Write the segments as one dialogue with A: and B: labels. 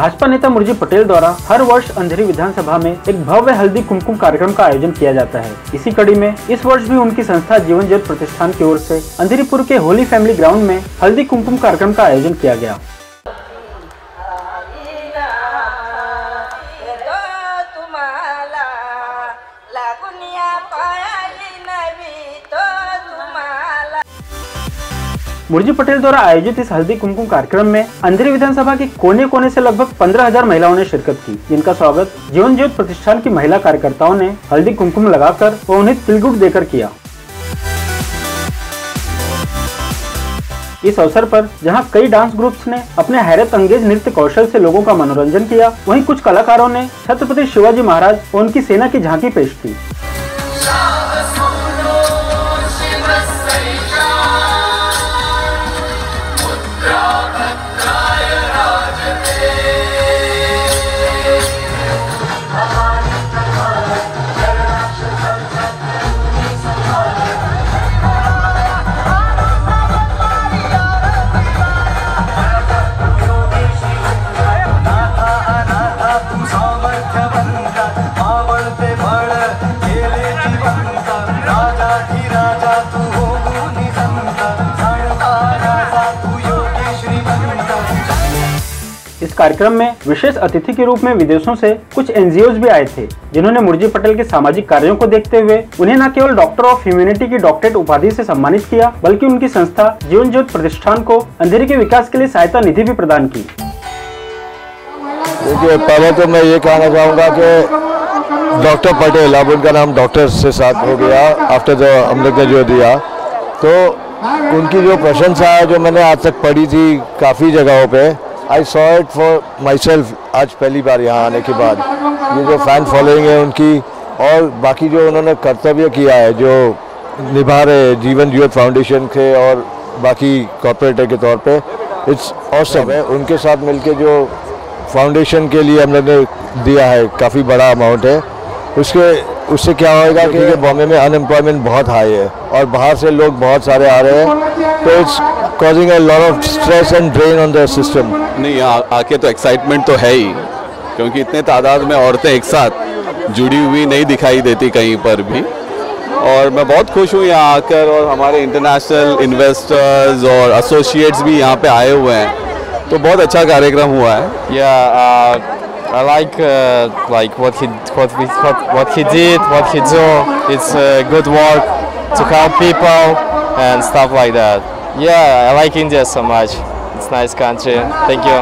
A: भाजपा नेता मुरजी पटेल द्वारा हर वर्ष अंधेरी विधानसभा में एक भव्य हल्दी कुमकुम कार्यक्रम का आयोजन किया जाता है। इसी कड़ी में इस वर्ष भी उनकी संस्था जीवन जल प्रतिष्ठान की ओर से अंधेरीपुर के होली फैमिली ग्राउंड में हल्दी कुमकुम कार्यक्रम का आयोजन किया गया। मुरजी पटेल द्वारा आयोजित इस हल्दी कुमकुम कार्यक्रम में अंधेरी विधानसभा के कोने कोने से लगभग 15,000 महिलाओं ने शिरकत की जिनका स्वागत जीवन ज्योत प्रतिष्ठान की महिला कार्यकर्ताओं ने हल्दी कुमकुम लगाकर व उन्हें तिलगुट देकर किया। इस अवसर पर जहाँ कई डांस ग्रुप्स ने अपने हैरत अंगेज नृत्य कौशल से लोगों का मनोरंजन किया वहीं कुछ कलाकारों ने छत्रपति शिवाजी महाराज और उनकी सेना की झांकी पेश की। कार्यक्रम में विशेष अतिथि के रूप में विदेशों से कुछ एनजीओ भी आए थे, जिन्होंने मुरजी पटेल के सामाजिक कार्यों को देखते हुए उन्हें न केवल डॉक्टर ऑफ़ ह्यूमैनिटी की डॉक्टरेट उपाधि से सम्मानित किया, बल्कि उनकी संस्था जीवन ज्योत प्रतिष्ठान को अंधेरी के विकास के लिए सहायता निधि भी प्रदान की।
B: देखिए, पहले तो मैं ये कहना चाहूँगा कि डॉक्टर पटेल अब उनका नाम डॉक्टर से साथ हो गया आफ्टर द लोग ने जो दिया। तो उनकी जो प्रशंसा है, जो मैंने आज तक पढ़ी थी काफ़ी जगहों पे I saw it for myself आज पहली बार यहाँ आने के बाद। ये जो फ़ैन फॉलोइंग है उनकी और बाकी जो उन्होंने कर्तव्य किया है जो निभा रहे हैं जीवन ज्योत फाउंडेशन के और बाकी कॉरपोरेटर के तौर पे इट्स ऑसम है। उनके साथ मिलके जो फाउंडेशन के लिए हम लोग ने दिया है काफ़ी बड़ा अमाउंट है। उसके उससे क्या होएगा कि बॉम्बे में अनएम्प्लॉयमेंट बहुत हाई है और बाहर से लोग बहुत सारे आ रहे हैं। तो it's causing a lot of stress and drain on the system
C: नहीं यहाँ आके तो एक्साइटमेंट तो है ही क्योंकि इतने तादाद में औरतें एक साथ जुड़ी हुई नहीं दिखाई देती कहीं पर भी और मैं बहुत खुश हूँ यहाँ आकर और हमारे इंटरनेशनल इन्वेस्टर्स और एसोसिएट्स भी यहाँ पे आए हुए हैं तो बहुत अच्छा कार्यक्रम हुआ है
D: uh, I like uh, like what he what, we, what what he did, what he do. It's uh, good work to help people and stuff like. It's nice country. Thank you.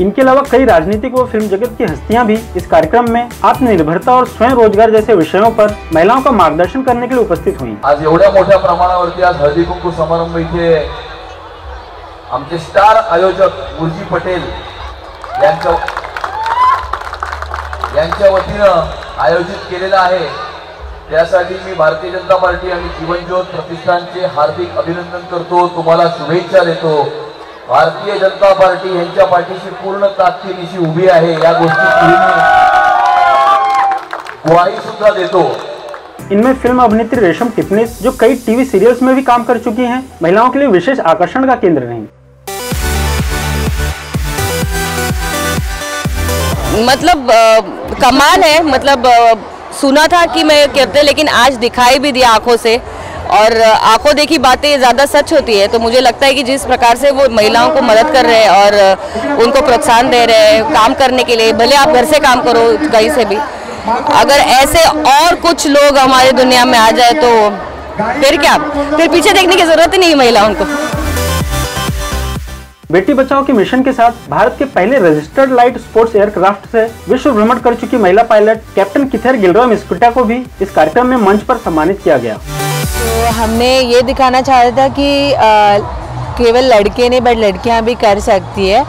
A: इनके अलावा कई राजनीतिक व film जगत की हस्तियाँ भी इस कार्यक्रम में आत्मनिर्भरता और स्वयं रोज़गार जैसे विषयों पर महिलाओं का मार्गदर्शन करने के लिए उपस्थित हुई
E: आज एवढ्या मोठ्या प्रमाणावरती आज हळदी कुंकू समारंभ इथे आमचे स्टार आयोजक मुरजी पटेल यांच्या यांच्या वतीनं आयोजित केलेला आहे त्यासाठी मी भारतीय जनता पार्टी आणि जीवन ज्योत प्रतिष्ठानचे हार्दिक अभिनंदन करतो. तुम्हाला शुभेच्छा देतो. भारतीय जनता पार्टी यांच्या पाठीशी पूर्ण ताकदीनिशी उभी आहे. या गोष्टीची ग्वाही सुद्धा देतो.
A: इनमें फ़िल्म अभिनेत्री रेशम टिपनिस जो कई टीवी सीरियल्स में भी काम कर चुकी हैं महिलाओं के लिए विशेष आकर्षण का केंद्र रही।
F: मतलब अ, कमाल है। मतलब अ, सुना था कि मैं करते लेकिन आज दिखाई भी दिया आँखों से। और आँखों देखी बातें ज़्यादा सच होती है तो मुझे लगता है कि जिस प्रकार से वो महिलाओं को मदद कर रहे हैं और उनको प्रोत्साहन दे रहे हैं काम करने के लिए, भले आप घर से काम करो कहीं से भी। अगर ऐसे और कुछ लोग हमारी दुनिया में आ जाए तो फिर क्या? फिर पीछे देखने की ज़रूरत ही नहीं महिलाओं को।
A: बेटी बचाओ के मिशन के साथ भारत के पहले रजिस्टर्ड लाइट स्पोर्ट्स एयरक्राफ्ट से विश्व भ्रमण कर चुकी महिला पायलट कैप्टन किथेर गिलरॉय मिस्कुटा को भी इस कार्यक्रम में मंच पर सम्मानित किया गया।
G: तो हमने ये दिखाना चाहा था कि केवल लड़के नहीं, बट लड़कियाँ भी कर सकती है।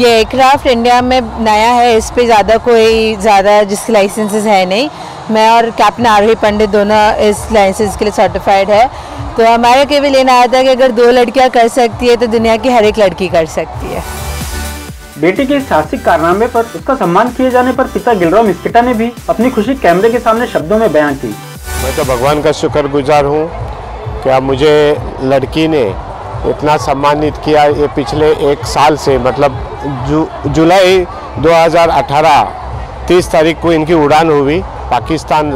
G: ये एयरक्राफ्ट इंडिया में नया है, इस पे ज़्यादा कोई ज़्यादा जिसके लाइसेंसेस है नहीं। मैं और कैप्टन आरोही पंडित दोनों इस लाइसेंस के लिए सर्टिफाइड है। तो हमारा केवल ये आया था कि अगर दो लड़कियाँ कर सकती है तो दुनिया की हर एक लड़की कर सकती है।
A: बेटी के साहसिक कारनामे पर उसका सम्मान किए जाने पर पिता गिलरॉय मिस्किटा ने भी अपनी खुशी कैमरे के सामने शब्दों में बयान की।
B: मैं तो भगवान का शुक्रगुजार हूँ कि अब मुझे लड़की ने
H: इतना सम्मानित किया ये पिछले एक साल से मतलब जु, जुलाई 2018 30 तारीख को इनकी उड़ान हुई। पाकिस्तान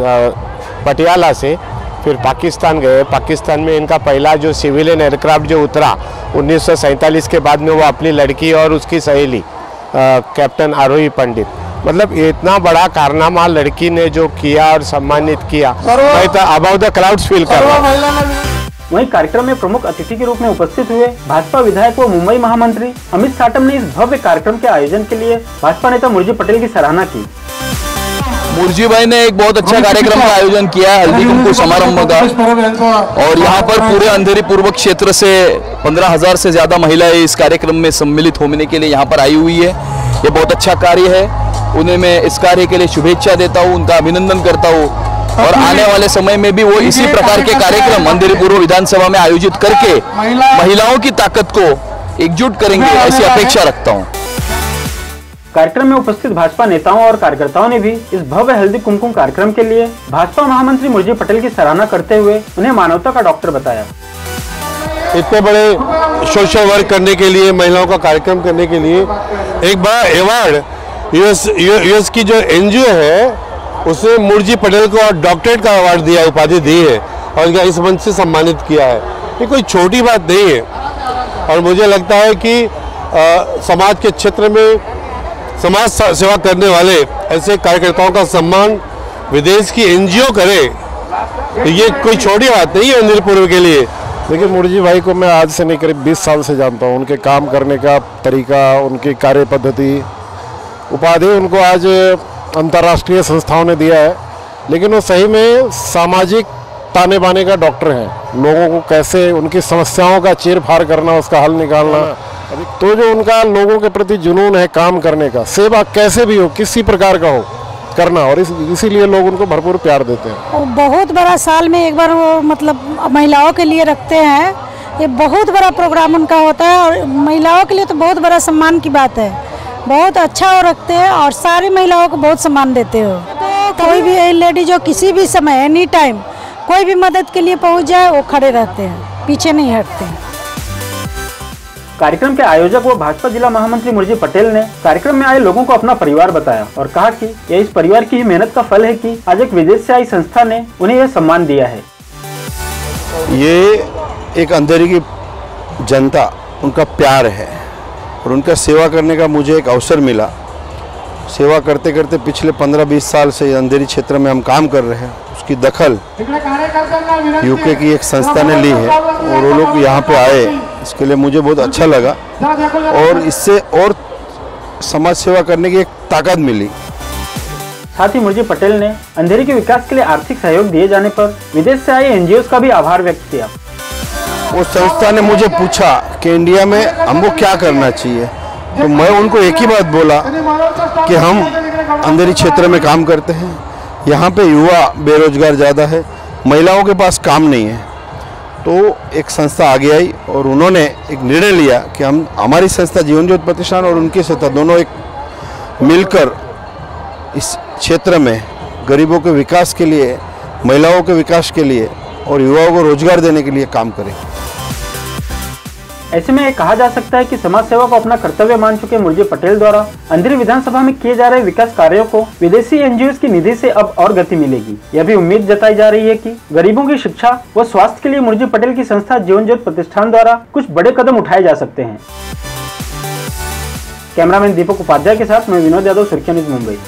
H: पटियाला से फिर पाकिस्तान गए। पाकिस्तान में इनका पहला जो सिविलियन एयरक्राफ्ट जो उतरा 1947 के बाद में वो अपनी लड़की और उसकी सहेली कैप्टन आरोही पंडित। मतलब इतना बड़ा कारनामा लड़की ने जो किया और सम्मानित किया मैं तो अबाउ द क्राउड्स फील कर रहा
A: वहीं कार्यक्रम में प्रमुख अतिथि के रूप में उपस्थित हुए भाजपा विधायक व मुंबई महामंत्री अमित साटम ने इस भव्य कार्यक्रम के आयोजन के लिए भाजपा नेता मुरजी पटेल की सराहना की।
I: मुरजी भाई ने एक बहुत अच्छा कार्यक्रम का आयोजन किया है हल्दी कुमकुम समारंभ का। और यहाँ पर पूरे अंधेरी पूर्व क्षेत्र से पंद्रह हज़ार से ज़्यादा महिलाएँ इस कार्यक्रम में सम्मिलित होने के लिए यहाँ पर आई हुई है। ये बहुत अच्छा कार्य है। उन्हें मैं इस कार्य के लिए शुभेच्छा देता हूँ उनका अभिनंदन करता हूँ। और आने वाले समय में भी वो इसी प्रकार के कार्यक्रम अंधेरी पूर्व विधानसभा में आयोजित करके महिलाओं की ताकत को एकजुट करेंगे ऐसी अपेक्षा रखता हूँ।
A: कार्यक्रम में उपस्थित भाजपा नेताओं और कार्यकर्ताओं ने भी इस भव्य हल्दी कुमकुम कार्यक्रम के लिए भाजपा महामंत्री मुरजी पटेल की सराहना करते हुए उन्हें मानवता का डॉक्टर बताया।
J: इतने बड़े सोशल वर्क करने के लिए महिलाओं का कार्यक्रम करने के लिए एक बड़ा अवार्ड यूएस यूएस की जो एनजीओ है उसने मुरजी पटेल को डॉक्टरेट का अवार्ड दिया उपाधि दी है और उनका इस मंच से सम्मानित किया है। ये कोई छोटी बात नहीं है। और मुझे लगता है कि अ, समाज के क्षेत्र में समाज सेवा करने वाले ऐसे कार्यकर्ताओं का सम्मान विदेश की एनजीओ करे तो ये कोई छोटी बात नहीं है अनिल पूर्व के लिए।
H: देखिए मुरजी भाई को मैं आज से नहीं, करीब 20 साल से जानता हूँ। उनके काम करने का तरीका, उनकी कार्य पद्धति उपाधि उनको आज अंतर्राष्ट्रीय संस्थाओं ने दिया है, लेकिन वो सही में सामाजिक ताने बाने का डॉक्टर हैं। लोगों को कैसे, उनकी समस्याओं का चीर करना, उसका हल निकालना तो जो उनका लोगों के प्रति जुनून है काम करने का सेवा कैसे भी हो किसी प्रकार का हो करना। और इस इसीलिए लोग उनको भरपूर प्यार देते हैं।
K: वो बहुत बड़ा साल में एक बार वो मतलब महिलाओं के लिए रखते हैं। ये बहुत बड़ा प्रोग्राम उनका होता है और महिलाओं के लिए तो बहुत बड़ा सम्मान की बात है। बहुत अच्छा वो रखते हैं और सारी महिलाओं को बहुत सम्मान देते हो। तो कोई भी लेडी जो किसी भी समय एनी टाइम कोई भी मदद के लिए पहुँच जाए वो खड़े रहते हैं। पीछे नहीं हटते। हैं
A: कार्यक्रम के आयोजक व भाजपा जिला महामंत्री मुरजी पटेल ने कार्यक्रम में आए लोगों को अपना परिवार बताया और कहा कि यह इस परिवार की ही मेहनत का फल है कि आज एक विदेश से आई संस्था ने उन्हें यह सम्मान दिया है।
J: ये एक अंधेरी की जनता उनका प्यार है और उनका सेवा करने का मुझे एक अवसर मिला। सेवा करते करते पिछले 15-20 साल से अंधेरी क्षेत्र में हम काम कर रहे हैं। उसकी दखल यूके की एक संस्था ने ली है और वो लोग यहाँ पे आए। इसके लिए मुझे बहुत अच्छा लगा। और इससे और समाज सेवा करने की एक ताकत मिली।
A: साथ ही मुरजी पटेल ने अंधेरी के विकास के लिए आर्थिक सहयोग दिए जाने पर विदेश से आए एनजीओ का भी आभार व्यक्त किया।
J: उस संस्था ने मुझे पूछा कि इंडिया में हमको क्या करना चाहिए? तो मैं उनको एक ही बात बोला कि हम अंधेरी क्षेत्र में काम करते हैं। यहाँ पे युवा बेरोजगार ज़्यादा है महिलाओं के पास काम नहीं है। तो एक संस्था आगे आई और उन्होंने एक निर्णय लिया कि हम, हमारी संस्था जीवन ज्योत प्रतिष्ठान और उनकी संस्था दोनों एक मिलकर इस क्षेत्र में गरीबों के विकास के लिए, महिलाओं के विकास के लिए और युवाओं को रोज़गार देने के लिए काम करें।
A: ऐसे में कहा जा सकता है कि समाज सेवा को अपना कर्तव्य मान चुके मुरजी पटेल द्वारा अंधेरी विधानसभा में किए जा रहे विकास कार्यों को विदेशी एनजीओ की निधि से अब और गति मिलेगी। यह भी उम्मीद जताई जा रही है कि गरीबों की शिक्षा व स्वास्थ्य के लिए मुरजी पटेल की संस्था जीवन ज्योत प्रतिष्ठान द्वारा कुछ बड़े कदम उठाए जा सकते हैं। कैमरामैन दीपक उपाध्याय के साथ मैं विनोद यादव, सुर्खिया न्यूज़ मुंबई।